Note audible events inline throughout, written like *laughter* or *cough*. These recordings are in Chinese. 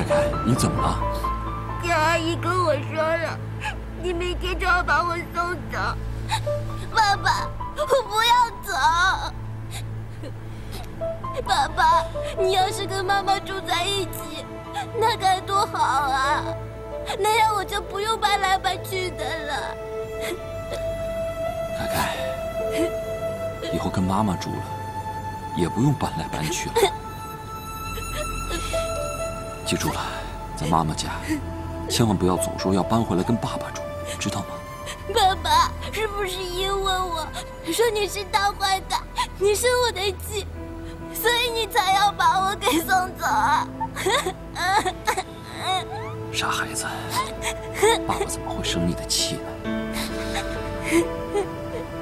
凯凯，你怎么了？江阿姨跟我说了，你明天就要把我送走。爸爸，我不要走。爸爸，你要是跟妈妈住在一起，那该多好啊！那样我就不用搬来搬去的了。凯凯，以后跟妈妈住了，也不用搬来搬去了。记住了，在妈妈家，千万不要总说要搬回来跟爸爸住，知道吗？爸爸，是不是因为我说你是大坏蛋，你生我的气，所以你才要把我给送走啊？*laughs* 傻孩子，爸爸怎么会生你的气呢？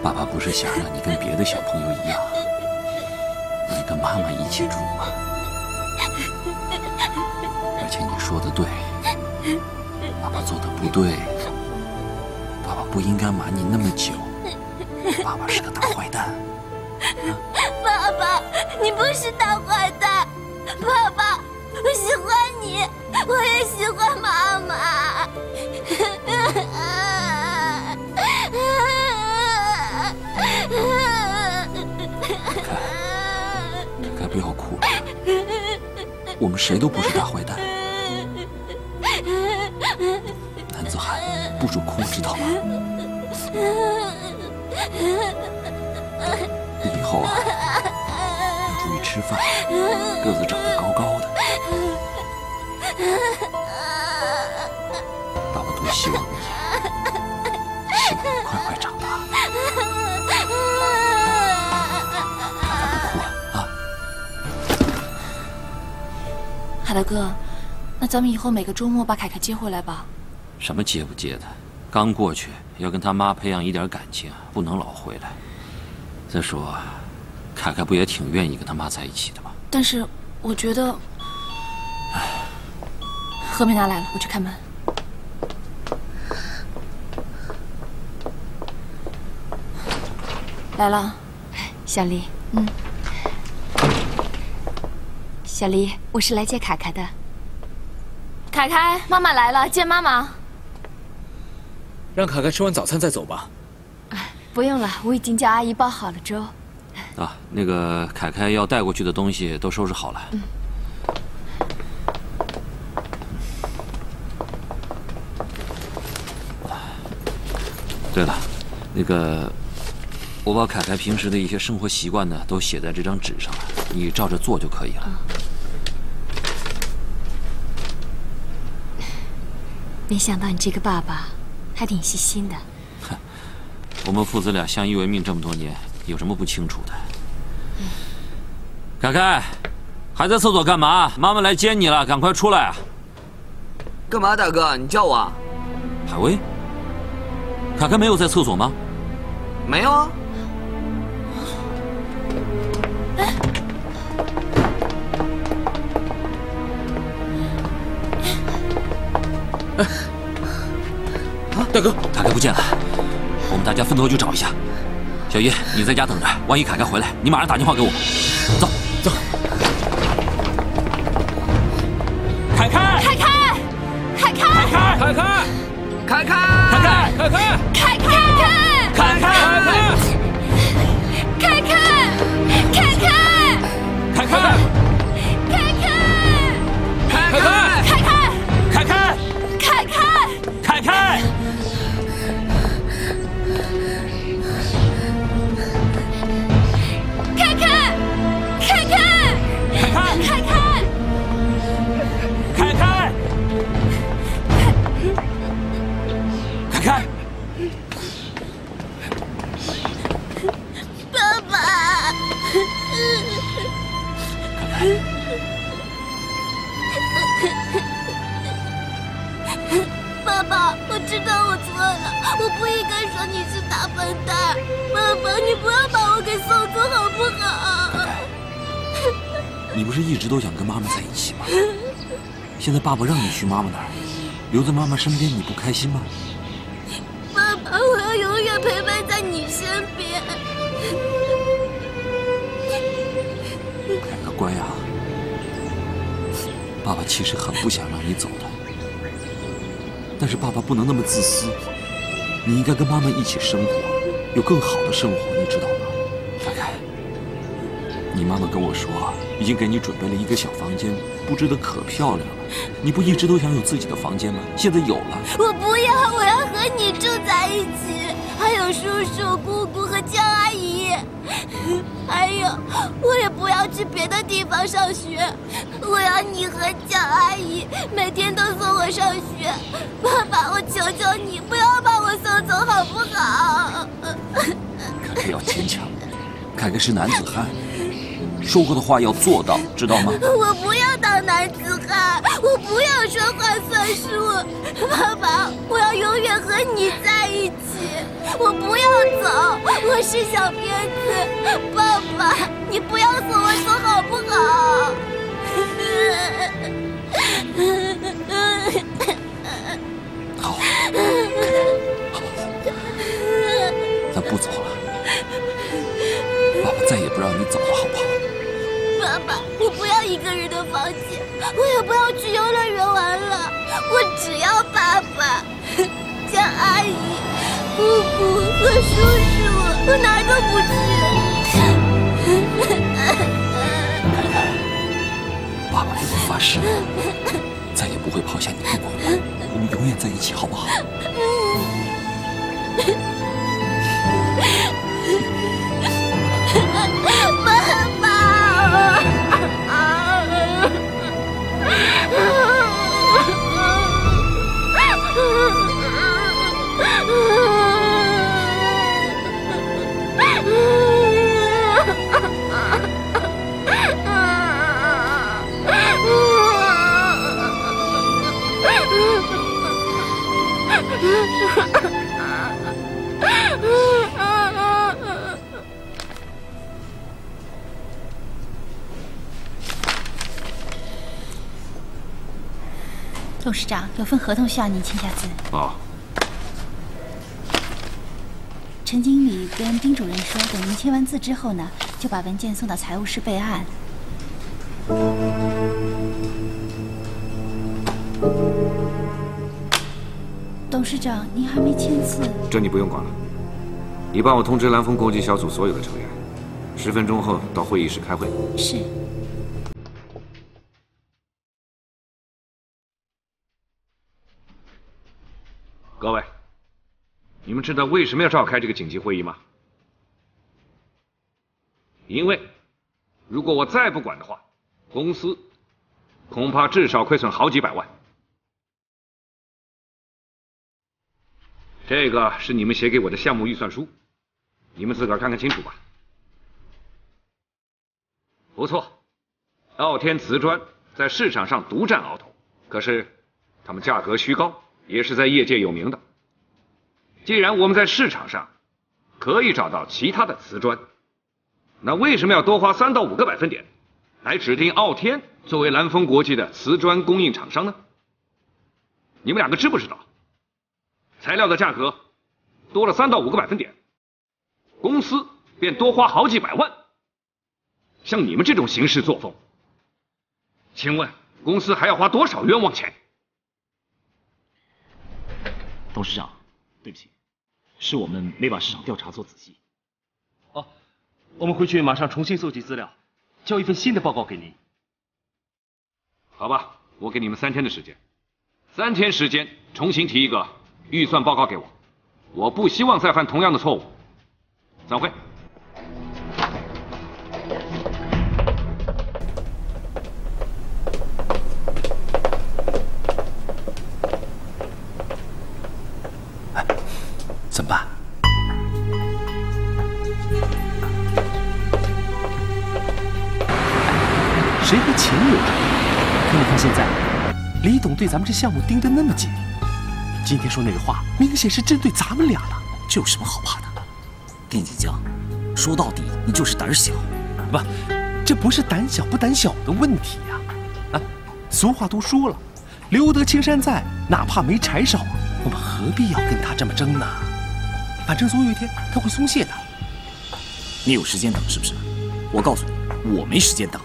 爸爸不是想让你跟别的小朋友一样，你跟妈妈一起住吗？说的对，爸爸做的不对，爸爸不应该瞒你那么久，爸爸是个大坏蛋。爸爸，你不是大坏蛋，爸爸，我喜欢你，我也喜欢妈妈。凯凯，不要哭了，我们谁都不是大坏蛋。不准哭，知道吗？以后啊，要注意吃饭，个子长得高高的。爸爸多希望你，希望你快快长大。凯凯不哭了啊！海大哥，那咱们以后每个周末把凯凯接回来吧。什么接不接的？刚过去，要跟他妈培养一点感情，不能老回来。再说，凯凯不也挺愿意跟他妈在一起的吗？但是我觉得，何美娜来了，我去开门。来了，小黎，嗯，小黎，我是来接凯凯的。凯凯，妈妈来了，见妈妈。让凯凯吃完早餐再走吧。不用了，我已经叫阿姨煲好了粥。啊，那个凯凯要带过去的东西都收拾好了。嗯。对了，那个，我把凯凯平时的一些生活习惯呢，都写在这张纸上了，你照着做就可以了。没想到你这个爸爸还挺细心的。*laughs* 我们父子俩相依为命这么多年，有什么不清楚的？凯凯，还在厕所干嘛？妈妈来接你了，赶快出来啊！干嘛，大哥？你叫我？海威，凯凯没有在厕所吗？没有啊。头去找一下。小叶，你在家等着，万一凯凯回来，你马上打电话给我。走，去妈妈那儿，留在妈妈身边，你不开心吗？爸爸，我要永远陪伴在你身边。凯凯，乖呀，爸爸其实很不想让你走的，但是爸爸不能那么自私。你应该跟妈妈一起生活，有更好的生活，你知道吗？你妈妈跟我说，已经给你准备了一个小房间，布置的可漂亮了。你不一直都想有自己的房间吗？现在有了。我不要，我要和你住在一起，还有叔叔、姑姑和江阿姨。还有，我也不要去别的地方上学，我要你和蒋阿姨每天都送我上学。爸爸，我求求你，不要把我送走，好不好？凯凯要坚强，凯凯是男子汉，说过的话要做到，知道吗？*laughs* 我不要当男子汉，我不要说话算数。爸爸，我要永远和你在一起，我不要走，我是小骗子。爸爸，你不要送我走，好不好？好，好，咱不走了，爸爸再也不让你走了，好不好？一个人的房间，我也不要去游乐园玩了，我只要爸爸、*laughs* 江阿姨、姑姑和叔叔，我哪儿都不去。凯凯，爸爸给你发誓，再也不会抛下你不管了，我们永远在一起，好不好？*laughs* 董事长，有份合同需要您签下字。哦，陈经理跟丁主任说，等您签完字之后呢，就把文件送到财务室备案。董事长，您还没签字。这你不用管了。你帮我通知蓝峰国际小组所有的成员，十分钟后到会议室开会。是。各位，你们知道为什么要召开这个紧急会议吗？因为，如果我再不管的话，公司恐怕至少亏损好几百万。这个是你们写给我的项目预算书，你们自个儿看看清楚吧。不错，傲天瓷砖在市场上独占鳌头，可是他们价格虚高。也是在业界有名的。既然我们在市场上可以找到其他的瓷砖，那为什么要多花三到五个百分点来指定傲天作为蓝峰国际的瓷砖供应厂商呢？你们两个知不知道？材料的价格多了三到五个百分点，公司便多花好几百万。像你们这种行事作风，请问公司还要花多少冤枉钱？董事长，对不起，是我们没把市场调查做仔细。哦，我们回去马上重新搜集资料，交一份新的报告给您。好吧，我给你们三天的时间，三天时间重新提一个预算报告给我，我不希望再犯同样的错误。散会。有仇？可你看现在，李董对咱们这项目盯得那么紧，今天说那个话，明显是针对咱们俩了。这有什么好怕的？丁锦江，说到底你就是胆小。不，这不是胆小不胆小的问题呀。啊，俗话都说了，留得青山在，哪怕没柴烧。我们何必要跟他这么争呢？反正总有一天他会松懈的。你有时间等是不是？我告诉你，我没时间等。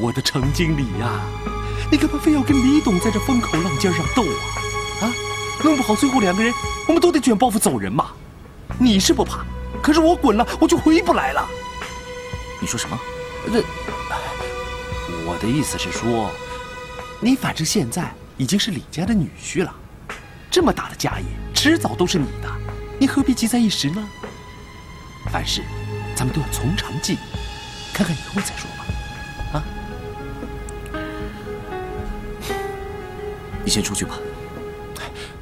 我的程经理呀，你干嘛非要跟李董在这风口浪尖上斗啊？啊，弄不好最后两个人我们都得卷包袱走人嘛。你是不怕，可是我滚了我就回不来了。你说什么？这，我的意思是说，你反正现在已经是李家的女婿了，这么大的家业迟早都是你的，你何必急在一时呢？凡事，咱们都要从长计议，看看以后再说吧。啊，你先出去吧。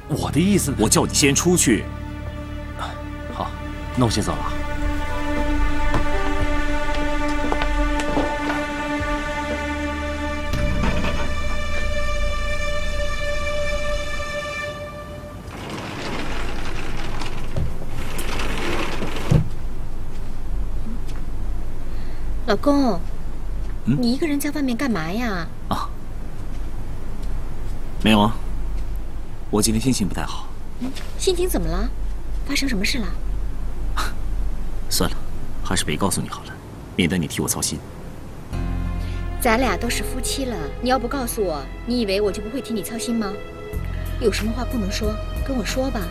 我的意思，我叫你先出去。好，那我先走了。老公，你一个人在外面干嘛呀？啊，没有啊，我今天心情不太好。心情怎么了？发生什么事了？*laughs* 算了，还是别告诉你好了，免得你替我操心。咱俩都是夫妻了，你要不告诉我，你以为我就不会替你操心吗？有什么话不能说，跟我说吧。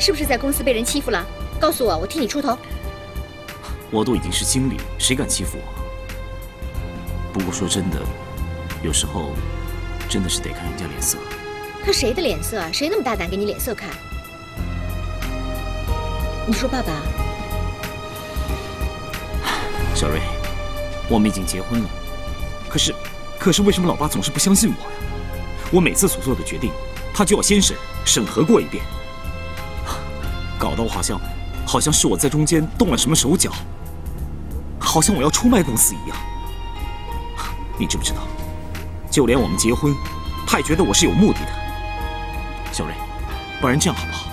是不是在公司被人欺负了？告诉我，我替你出头。我都已经是经理，谁敢欺负我？不过说真的，有时候真的是得看人家脸色。看谁的脸色啊？谁那么大胆给你脸色看？你说爸爸，小瑞，我们已经结婚了，可是，可是为什么老爸总是不相信我呀？我每次所做的决定，他就要先审审核过一遍，搞得我好像。好像是我在中间动了什么手脚，好像我要出卖公司一样。你知不知道，就连我们结婚，他也觉得我是有目的的。小瑞，不然这样好不好？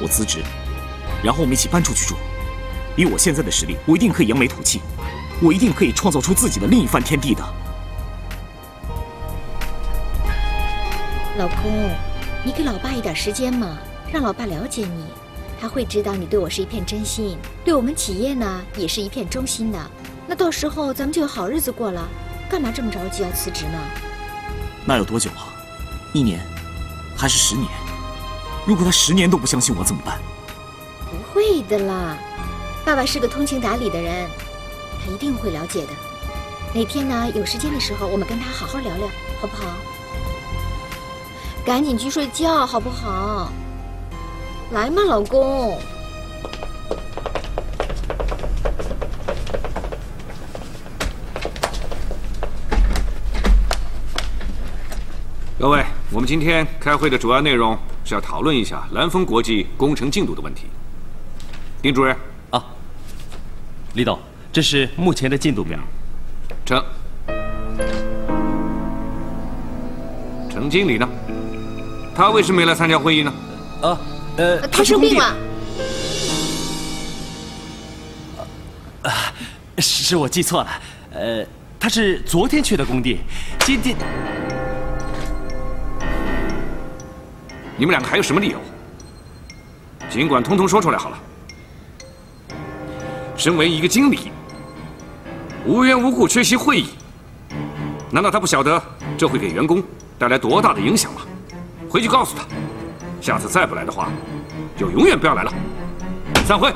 我辞职，然后我们一起搬出去住。以我现在的实力，我一定可以扬眉吐气，我一定可以创造出自己的另一番天地的。老公，你给老爸一点时间嘛，让老爸了解你。他会知道你对我是一片真心，对我们企业呢也是一片忠心的。那到时候咱们就有好日子过了，干嘛这么着急要辞职呢？那有多久啊？一年，还是十年？如果他十年都不相信我怎么办？不会的啦，爸爸是个通情达理的人，他一定会了解的。哪天呢有时间的时候，我们跟他好好聊聊，好不好？赶紧去睡觉，好不好？来嘛，老公。各位，我们今天开会的主要内容是要讨论一下蓝峰国际工程进度的问题。丁主任，啊，李董，这是目前的进度表。程，程经理呢？他为什么没来参加会议呢？啊。呃，他生病了。啊，是我记错了。呃，他是昨天去的工地，今天。你们两个还有什么理由？尽管通通说出来好了。身为一个经理，无缘无故缺席会议，难道他不晓得这会给员工带来多大的影响吗？回去告诉他。下次再不来的话，就永远不要来了。散会。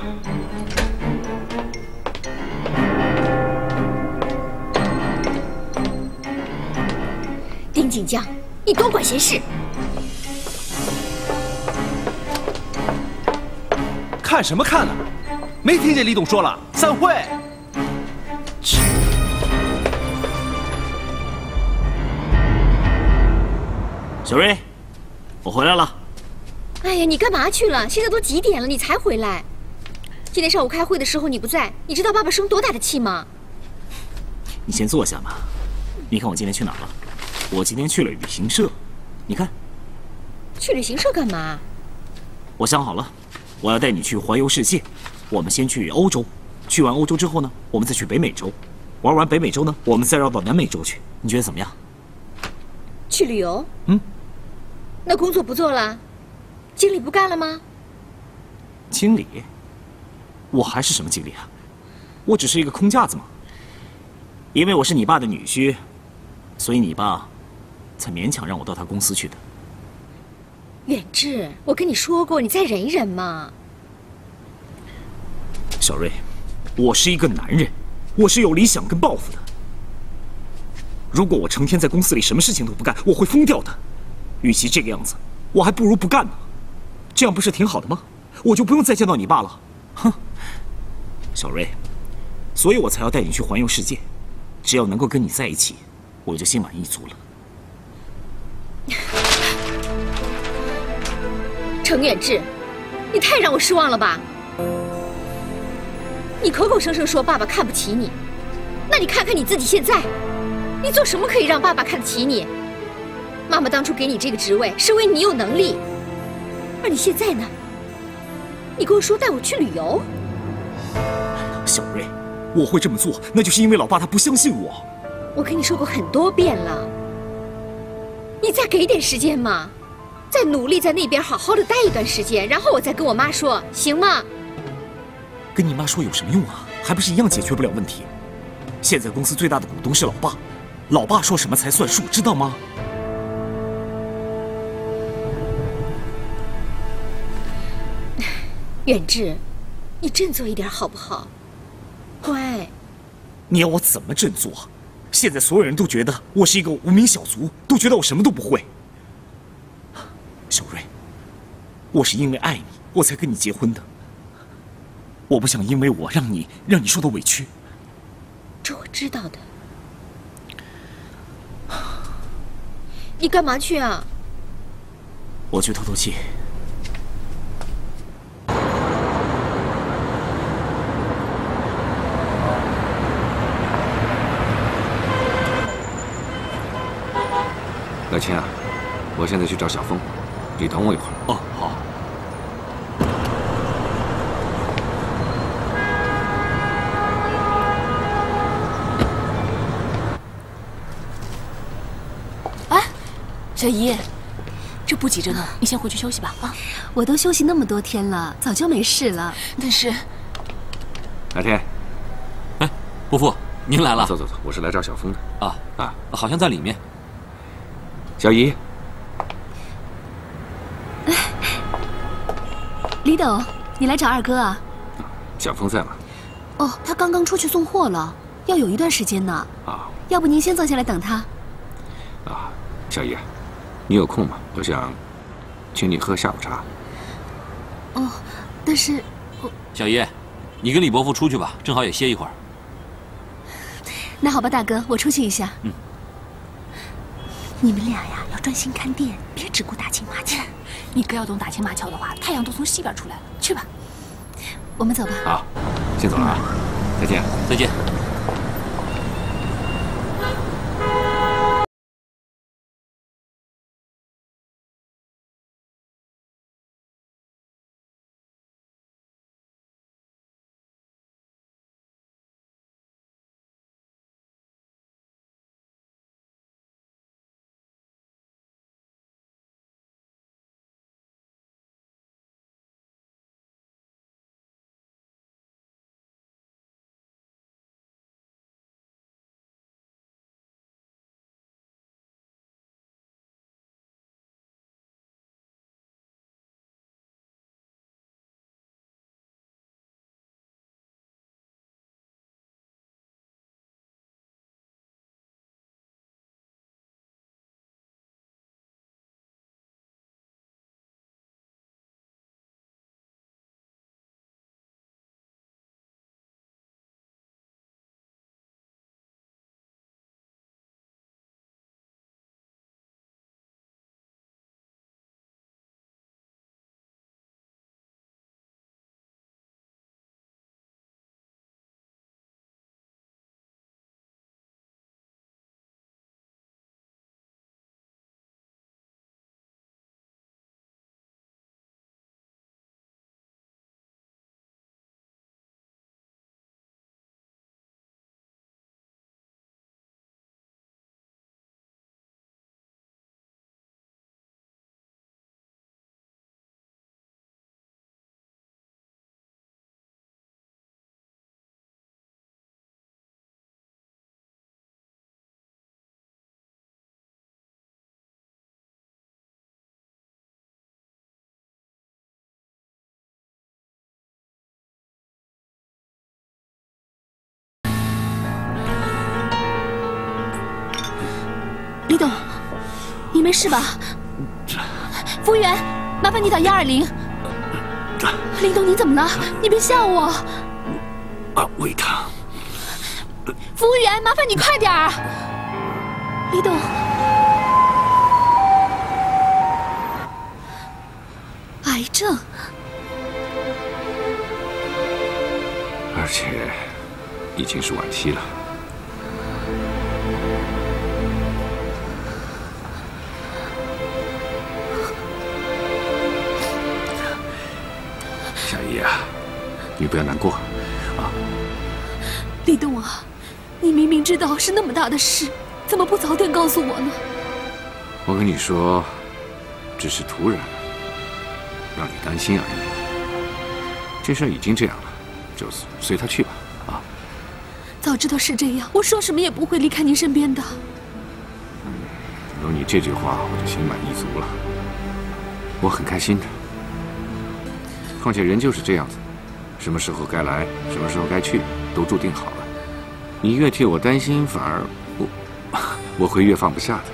丁锦江，你多管闲事。看什么看呢？没听见李董说了散会。小瑞，我回来了。哎呀，你干嘛去了？现在都几点了，你才回来？今天上午开会的时候你不在，你知道爸爸生多大的气吗？你先坐下嘛。你看我今天去哪儿了？我今天去了旅行社。你看，去旅行社干嘛？我想好了，我要带你去环游世界。我们先去欧洲，去完欧洲之后呢，我们再去北美洲，玩完北美洲呢，我们再绕到南美洲去。你觉得怎么样？去旅游？嗯。那工作不做了？经理不干了吗？经理，我还是什么经理啊？我只是一个空架子嘛。因为我是你爸的女婿，所以你爸才勉强让我到他公司去的。远志，我跟你说过，你再忍一忍嘛。小瑞，我是一个男人，我是有理想跟抱负的。如果我成天在公司里什么事情都不干，我会疯掉的。与其这个样子，我还不如不干呢。这样不是挺好的吗？我就不用再见到你爸了。哼，小瑞，所以我才要带你去环游世界。只要能够跟你在一起，我就心满意足了。*laughs* 程远志，你太让我失望了吧！你口口声声说爸爸看不起你，那你看看你自己现在，你做什么可以让爸爸看得起你？妈妈当初给你这个职位是因为你有能力，而你现在呢？你跟我说带我去旅游，小瑞，我会这么做，那就是因为老爸他不相信我。我跟你说过很多遍了，你再给点时间嘛，再努力在那边好好的待一段时间，然后我再跟我妈说，行吗？跟你妈说有什么用啊？还不是一样解决不了问题。现在公司最大的股东是老爸，老爸说什么才算数，知道吗？远志，你振作一点好不好？乖。你要我怎么振作？现在所有人都觉得我是一个无名小卒，都觉得我什么都不会。小瑞，我是因为爱你，我才跟你结婚的。我不想因为我让你让你受到委屈。这我知道的。你干嘛去啊？我去透透气。老秦啊，我现在去找小峰，你等我一会儿。哦，好。哎，小姨，这不急着呢，你先回去休息吧。啊，我都休息那么多天了，早就没事了。但是，哪天？哎，伯父，您来了。走走走，我是来找小峰的。啊啊，好像在里面。小姨，*laughs* 李董，你来找二哥啊？小峰在吗？哦，他刚刚出去送货了，要有一段时间呢。啊，要不您先坐下来等他。啊，小姨，你有空吗？我想请你喝下午茶。哦，但是，小姨，你跟李伯父出去吧，正好也歇一会儿。那好吧，大哥，我出去一下。嗯。你们俩呀，要专心看店，别只顾打情骂俏。*laughs* 你哥要懂打情骂俏的话，太阳都从西边出来了。去吧，我们走吧。好，先走了啊，再见，再见。你没事吧？服务员，麻烦你打幺二零。林董，你怎么了？你别吓我。啊，胃疼。服务员，麻烦你快点儿。李董，癌症，而且已经是晚期了。你不要难过啊。李东啊，你明明知道是那么大的事，怎么不早点告诉我呢？我跟你说，只是突然让你担心而已。这事儿已经这样了，就随他去吧。啊，早知道是这样，我说什么也不会离开您身边的。有你这句话，我就心满意足了。我很开心的。况且人就是这样子，什么时候该来，什么时候该去，都注定好了。你越替我担心，反而我 *laughs* 我会越放不下的。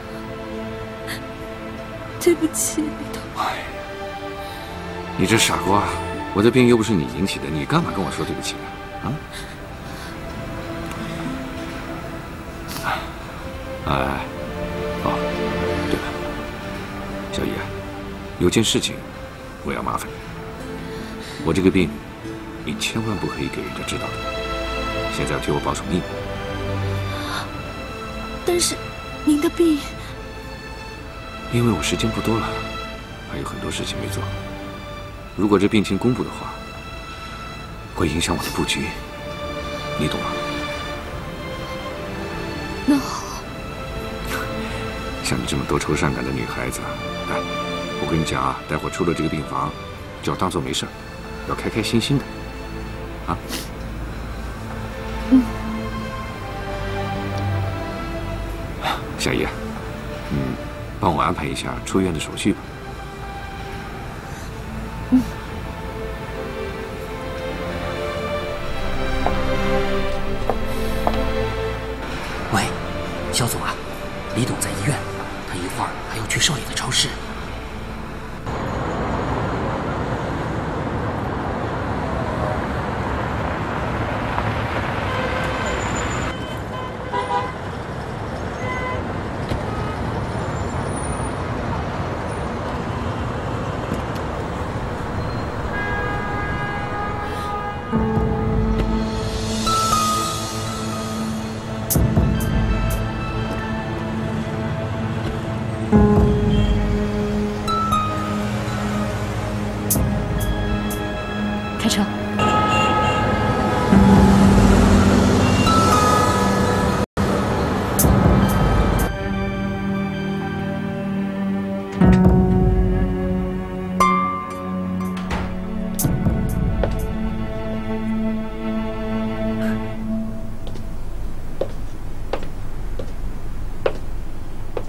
对不起，你这傻瓜，我的病又不是你引起的，你干嘛跟我说对不起啊？啊？哎，哦，对了，小姨啊，有件事情我要麻烦你。我这个病，你千万不可以给人家知道的。现在要替我保守秘密。但是，您的病……因为我时间不多了，还有很多事情没做。如果这病情公布的话，会影响我的布局，你懂吗？那好。*laughs* 像你这么多愁善感的女孩子，来，我跟你讲啊，待会儿出了这个病房，就要当做没事儿。要开开心心的，啊！嗯，小姨，嗯，帮我安排一下出院的手续吧。开车。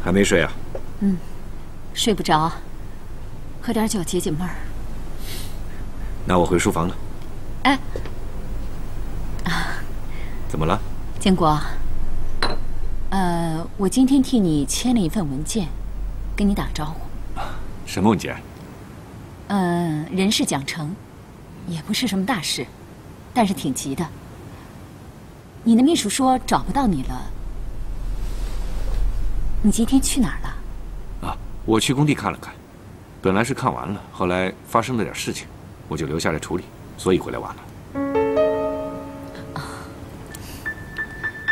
还没睡啊？嗯，睡不着，喝点酒解解闷儿。那我回书房了。哎，啊，*laughs* 怎么了？建国，呃，我今天替你签了一份文件，跟你打个招呼。什么文件？嗯，人事奖惩，也不是什么大事，但是挺急的。你的秘书说找不到你了，你今天去哪儿了？啊，我去工地看了看，本来是看完了，后来发生了点事情，我就留下来处理，所以回来晚了。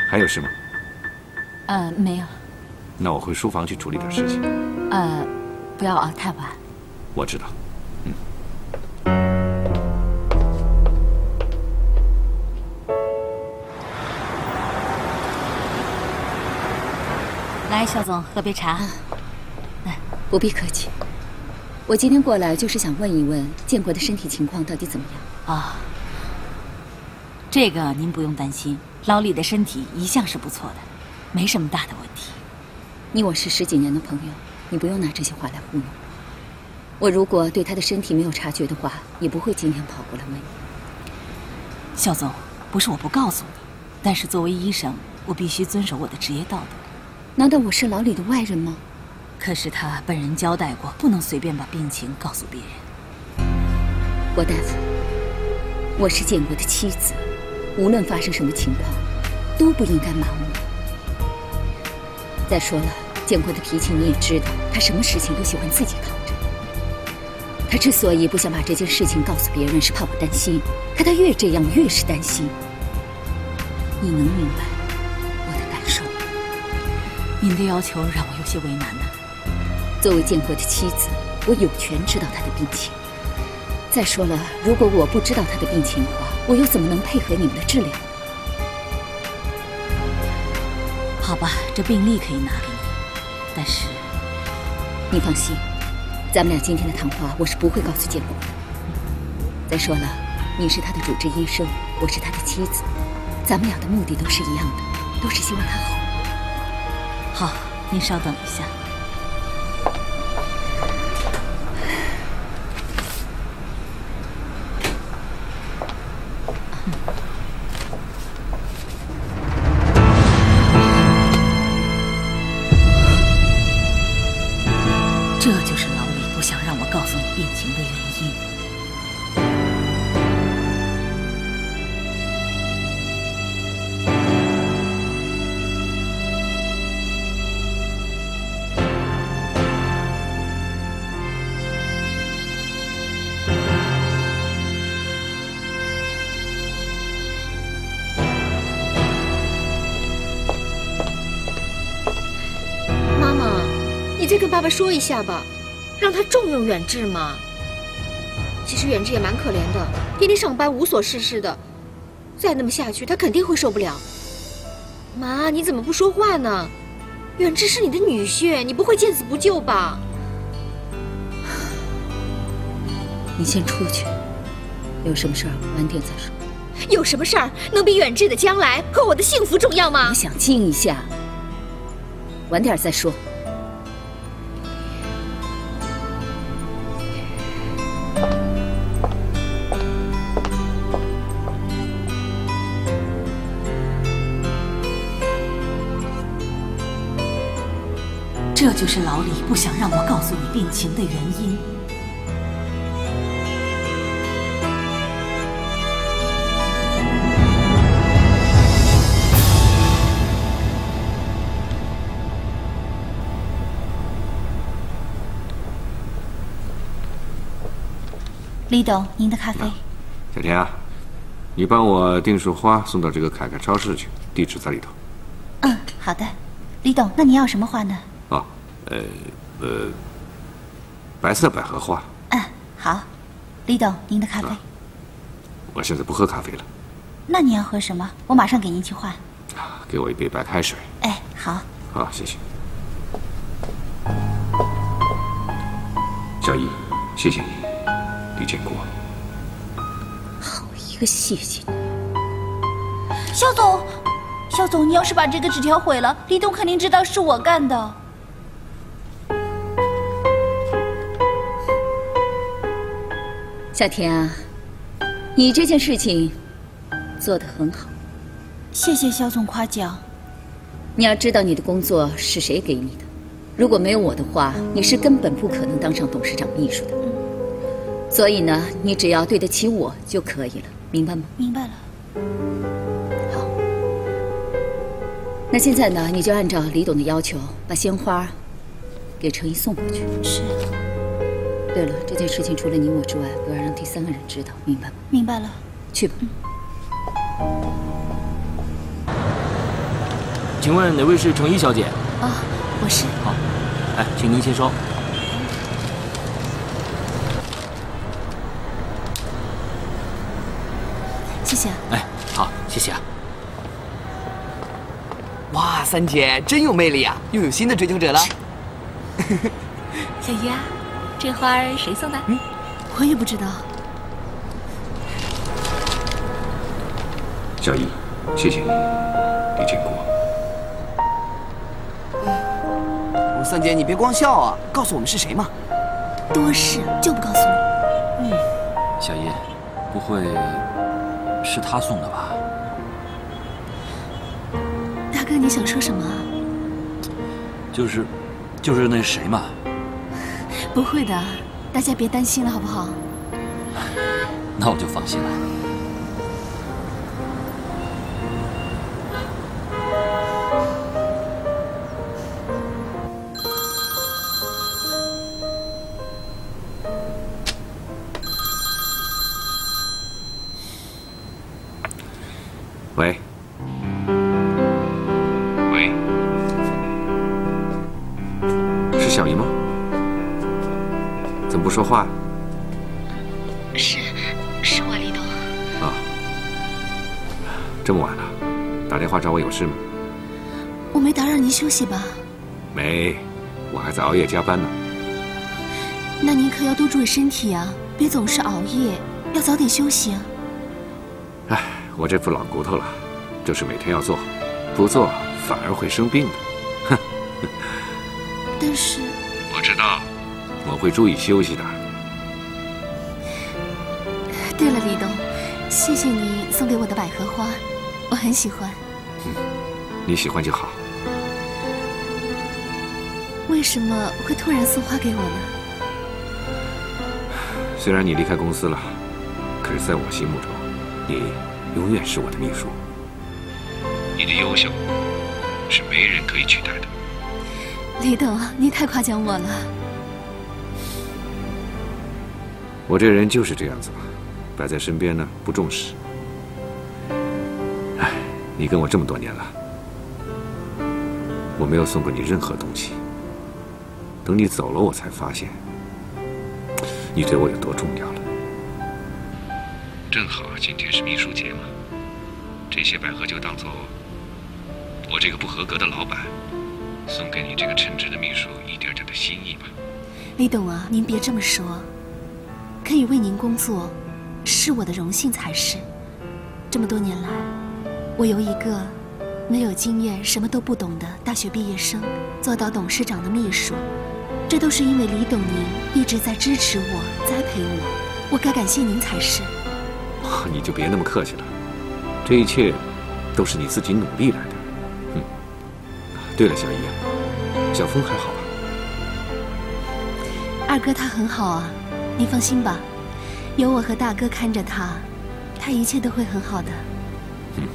还有事吗？呃，没有。那我回书房去处理点事情。呃，不要熬太晚。我知道。来，肖总，喝杯茶。来，不必客气。我今天过来就是想问一问建国的身体情况到底怎么样啊？这个您不用担心，老李的身体一向是不错的，没什么大的问题。你我是十几年的朋友，你不用拿这些话来糊弄我。如果对他的身体没有察觉的话，也不会今天跑过来问你。肖总，不是我不告诉你，但是作为医生，我必须遵守我的职业道德。难道我是老李的外人吗？可是他本人交代过，不能随便把病情告诉别人。郭大夫，我是建国的妻子，无论发生什么情况，都不应该瞒我。再说了，建国的脾气你也知道，他什么事情都喜欢自己扛着。他之所以不想把这件事情告诉别人，是怕我担心。可他越这样，越是担心。你能明白我的感受吗？您的要求让我有些为难呢。作为建国的妻子，我有权知道他的病情。再说了，如果我不知道他的病情的话，我又怎么能配合你们的治疗？好吧，这病历可以拿给你，但是你放心，咱们俩今天的谈话我是不会告诉建国的。再说了，你是他的主治医生，我是他的妻子，咱们俩的目的都是一样的，都是希望他好。好，您稍等一下。爸说一下吧，让他重用远志嘛。其实远志也蛮可怜的，天天上班无所事事的，再那么下去，他肯定会受不了。妈，你怎么不说话呢？远志是你的女婿，你不会见死不救吧？你先出去，有什么事儿晚点再说。有什么事儿能比远志的将来和我的幸福重要吗？我想静一下，晚点再说。就是老李不想让我告诉你病情的原因。李董，您的咖啡。小田啊，你帮我订束花送到这个凯凯超市去，地址在里头。嗯，好的。李董，那你要什么花呢？哦，呃呃，白色百合花。嗯，好。李董，您的咖啡。我现在不喝咖啡了，那你要喝什么？我马上给您去换。给我一杯白开水。哎，好。好，谢谢。小姨，谢谢你，李建国。好一个谢谢你。肖总，肖总，你要是把这个纸条毁了，李董肯定知道是我干的。夏天啊，你这件事情做得很好，谢谢肖总夸奖。你要知道你的工作是谁给你的，如果没有我的话，你是根本不可能当上董事长秘书的。所以呢，你只要对得起我就可以了，明白吗？明白了。好，那现在呢，你就按照李董的要求，把鲜花给程一送过去。是。对了，这件事情除了你我之外，不要让第三个人知道，明白吗？明白了。去吧。请问哪位是程一小姐？啊，我是。好，哎，请您先收。谢谢。哎，好，谢谢啊。哇，三姐真有魅力啊，又有新的追求者了。*laughs* 小鱼啊，这花儿谁送的？嗯，我也不知道。小姨，谢谢你，李建国。三姐，你别光笑啊，告诉我们是谁嘛。多事就不告诉你。嗯，小姨，不会是他送的吧？大哥，你想说什么啊？就是，就是那谁嘛。不会的，大家别担心了，好不好？*laughs* 那我就放心了。息吧？没，我还在熬夜加班呢。那您可要多注意身体啊，别总是熬夜，要早点休息啊。唉，我这副老骨头了，就是每天要做，不做反而会生病的。哼。但是我知道，我会注意休息的。对了，李董，谢谢你送给我的百合花，我很喜欢。嗯，你喜欢就好。为什么会突然送花给我呢？虽然你离开公司了，可是在我心目中，你永远是我的秘书。你的优秀是没人可以取代的。李董，您太夸奖我了。我这人就是这样子嘛，摆在身边呢不重视。哎，你跟我这么多年了，我没有送过你任何东西。等你走了，我才发现你对我有多重要了。正好今天是秘书节嘛，这些百合就当做我这个不合格的老板送给你这个称职的秘书一点点的心意吧。李董啊，您别这么说，可以为您工作是我的荣幸才是。这么多年来，我由一个没有经验、什么都不懂的大学毕业生，做到董事长的秘书。这都是因为李董您一直在支持我、栽培我，我该感谢您才是。你就别那么客气了，这一切都是你自己努力来的。嗯。对了，小姨，小峰还好吧？二哥他很好啊，你放心吧，有我和大哥看着他，他一切都会很好的。嗯，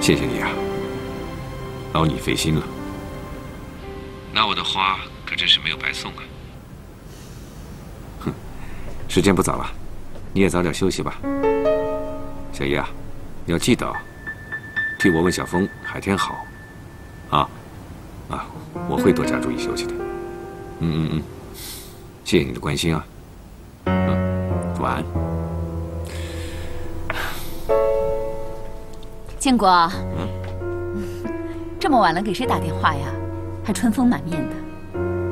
谢谢你啊，劳你费心了。那我的花。可真是没有白送啊！哼，时间不早了，你也早点休息吧。小姨啊，你要记得替我问小峰海天好，啊啊，我会多加注意休息的。嗯嗯嗯，谢谢你的关心啊。嗯，晚安。建国，嗯，这么晚了给谁打电话呀？还春风满面的。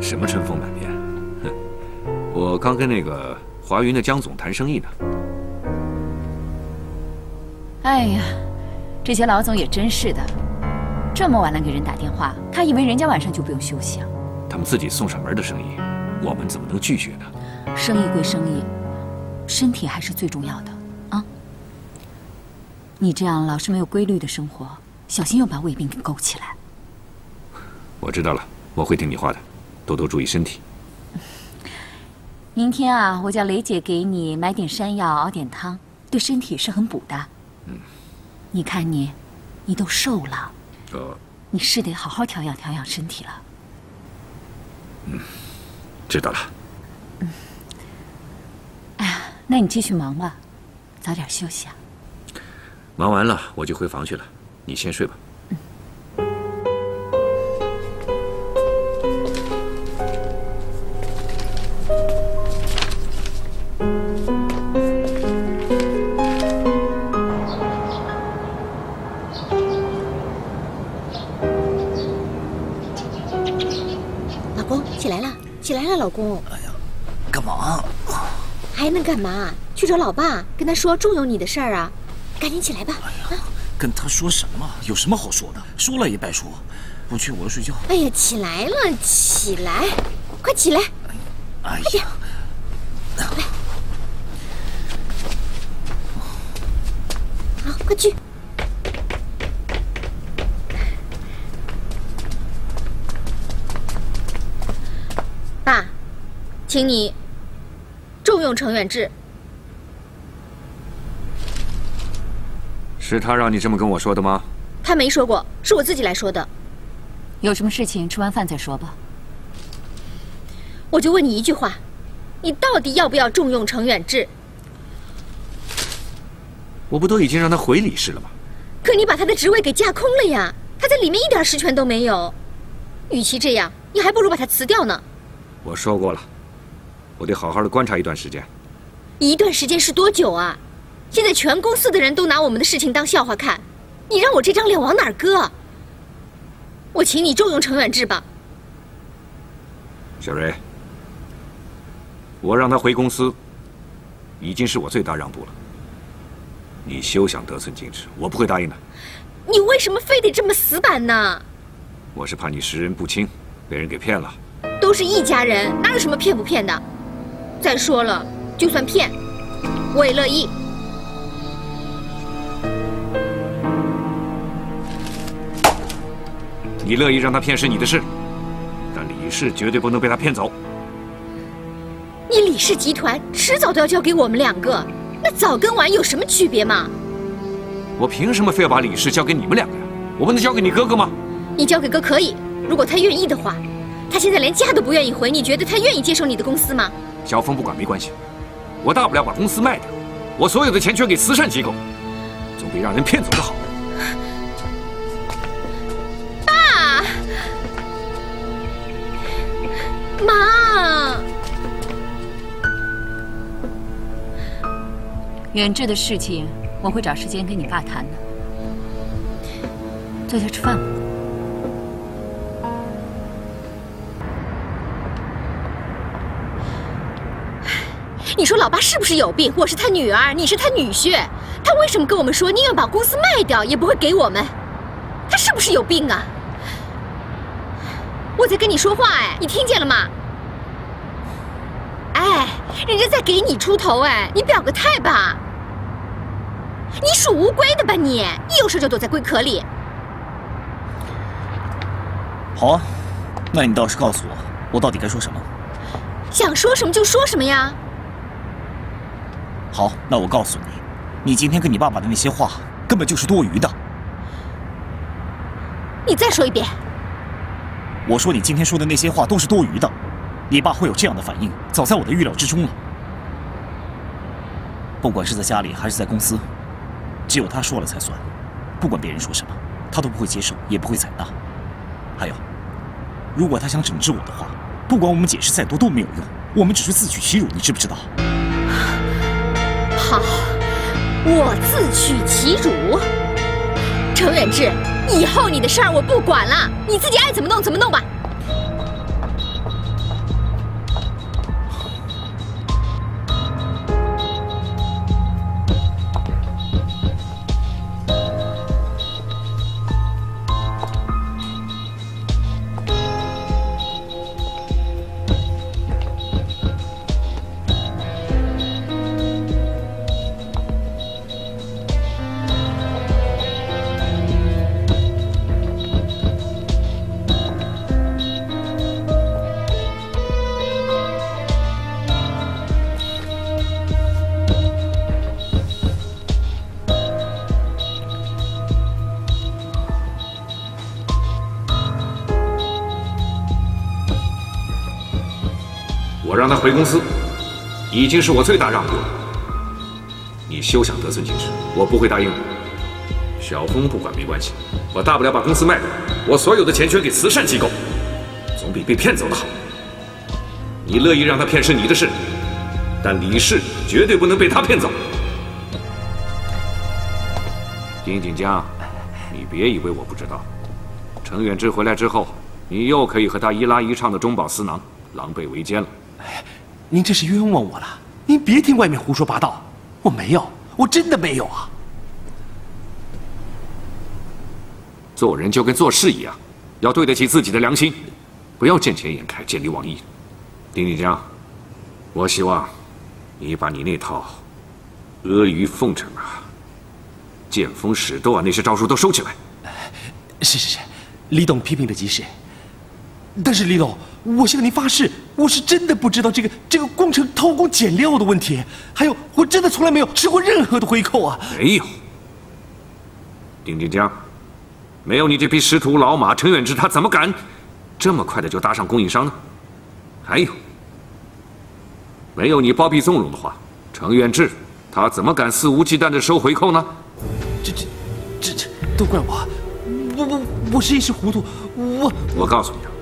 什么春风满面？哼，我刚跟那个华云的江总谈生意呢。哎呀，这些老总也真是的，这么晚了给人打电话，他以为人家晚上就不用休息啊？他们自己送上门的生意，我们怎么能拒绝呢？生意归生意，身体还是最重要的啊！你这样老是没有规律的生活，小心又把胃病给勾起来。我知道了，我会听你话的。多多注意身体。明天啊，我叫雷姐给你买点山药，熬点汤，对身体是很补的。嗯，你看你，你都瘦了。呃，你是得好好调养调养身体了。嗯，知道了。嗯。哎呀，那你继续忙吧，早点休息啊。忙完了我就回房去了，你先睡吧。公，哎呀，干嘛？还能干嘛？去找老爸，跟他说重有你的事儿啊！赶紧起来吧！哎呀，跟他说什么？有什么好说的？说了也白说。不去，我要睡觉。哎呀，起来了，起来，快起来！哎呀，来，好，快去。请你重用程远志。是他让你这么跟我说的吗？他没说过，是我自己来说的。有什么事情吃完饭再说吧。我就问你一句话，你到底要不要重用程远志？我不都已经让他回李氏了吗？可你把他的职位给架空了呀！他在里面一点实权都没有。与其这样，你还不如把他辞掉呢。我说过了，我得好好的观察一段时间。一段时间是多久啊？现在全公司的人都拿我们的事情当笑话看，你让我这张脸往哪儿搁？我请你重用程远志吧。小蕊，我让他回公司，已经是我最大让步了。你休想得寸进尺，我不会答应的。你为什么非得这么死板呢？我是怕你识人不清，被人给骗了。都是一家人，哪有什么骗不骗的？再说了，就算骗，我也乐意。你乐意让他骗是你的事，但李氏绝对不能被他骗走。你李氏集团迟早都要交给我们两个，那早跟晚有什么区别吗？我凭什么非要把李氏交给你们两个呀？我不能交给你哥哥吗？你交给哥可以，如果他愿意的话。他现在连家都不愿意回，你觉得他愿意接受你的公司吗？小峰不管没关系，我大不了把公司卖掉，我所有的钱捐给慈善机构，总比让人骗走的好。爸妈，远志的事情，我会找时间跟你爸谈的。坐下吃饭吧。你说老爸是不是有病？我是他女儿，你是他女婿，他为什么跟我们说宁愿把公司卖掉也不会给我们？他是不是有病啊？我在跟你说话，哎，你听见了吗？哎，人家在给你出头，哎，你表个态吧。你属乌龟的吧你？一有事就躲在龟壳里。好啊，那你倒是告诉我，我到底该说什么？想说什么就说什么呀。好，那我告诉你，你今天跟你爸爸的那些话根本就是多余的。你再说一遍。我说你今天说的那些话都是多余的，你爸会有这样的反应，早在我的预料之中了。不管是在家里还是在公司，只有他说了才算，不管别人说什么，他都不会接受，也不会采纳。还有，如果他想整治我的话，不管我们解释再多都没有用，我们只是自取其辱，你知不知道？好，我自取其辱。程远志，以后你的事儿我不管了，你自己爱怎么弄怎么弄吧。回公司，已经是我最大让步了。你休想得寸进尺，我不会答应的。小峰不管没关系，我大不了把公司卖掉，我所有的钱全给慈善机构，总比被骗走的好。你乐意让他骗是你的事，但李氏绝对不能被他骗走。丁锦江，你别以为我不知道，程远志回来之后，你又可以和他一拉一唱的中饱私囊，狼狈为奸了。您这是冤枉我了！您别听外面胡说八道，我没有，我真的没有啊！做人就跟做事一样，要对得起自己的良心，不要见钱眼开、见利忘义。丁锦江，我希望你把你那套阿谀奉承啊、见风使舵啊那些招数都收起来。是是是，李董批评的及时。但是李总，我向您发誓，我是真的不知道这个这个工程偷工减料的问题，还有我真的从来没有吃过任何的回扣啊！没有，丁丁江，没有你这匹师徒老马陈远志，他怎么敢这么快的就搭上供应商呢？还有，没有你包庇纵容的话，程远志他怎么敢肆无忌惮的收回扣呢？这这这这都怪我，我我我是一时糊涂，我我告诉你啊。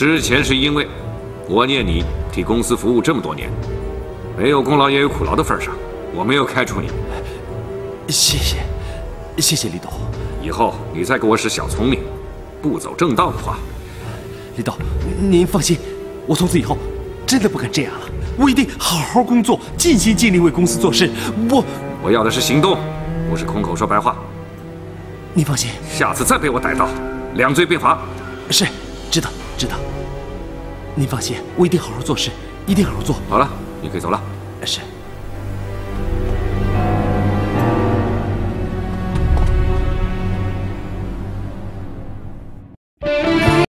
之前是因为我念你替公司服务这么多年，没有功劳也有苦劳的份上，我没有开除你。谢谢，谢谢李董。以后你再给我使小聪明，不走正道的话，李董，您放心，我从此以后真的不敢这样了。我一定好好工作，尽心尽力为公司做事。我我要的是行动，不是空口说白话。你放心，下次再被我逮到，两罪并罚。是，知道。知道，您放心，我一定好好做事，一定好好做。好了，你可以走了。是。